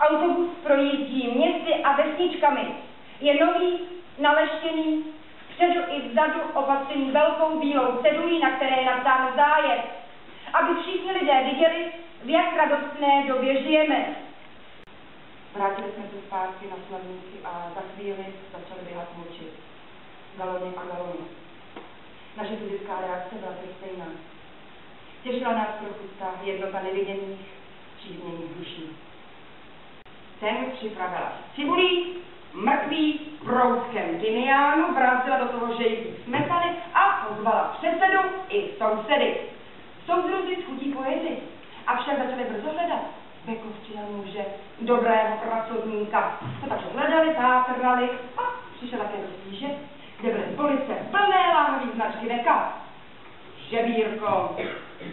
Autobus projíždí městy a vesničkami. Je nový, naleštěný, vpředu i vzadu opatřený velkou bílou cedulí, na které je napsán zájezd, aby všichni lidé viděli, v jak radostné době žijeme. Vrátili jsme se zpátky na slavníky a za chvíli začali běhat moči. Galony a galony. Naše turistická reakce byla stejná. Těšila nás trochu ta jednota neviděných, Připravila cibulí, mrtvý proutkem tymiánu, vrátila do toho žejtí smetany a pozvala předsedu i sousedy. Soudruzi chutí poezi, avšak začali brzo hledat Bekovčina muže, dobrého pracovníka. No takže hledali, pátrali a přišel také do stíže, kde byly police plné láhví značky Deka. Žebírko,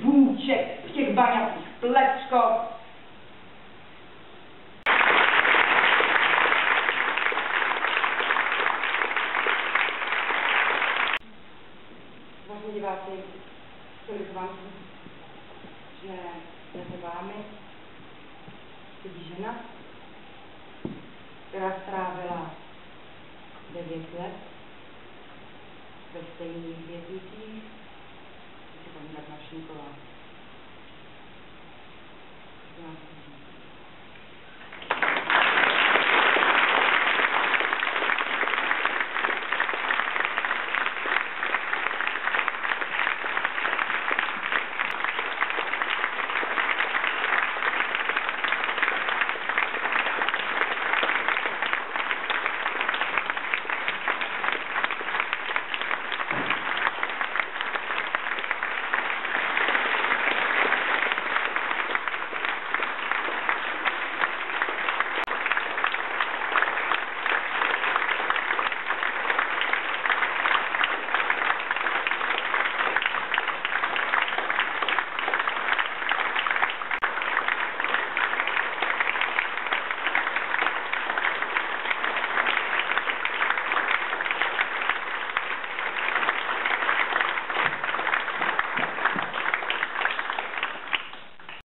bůček v těch baňacích plečko, chtěli bych vám že mezi vámi? Sedí žena, která strávila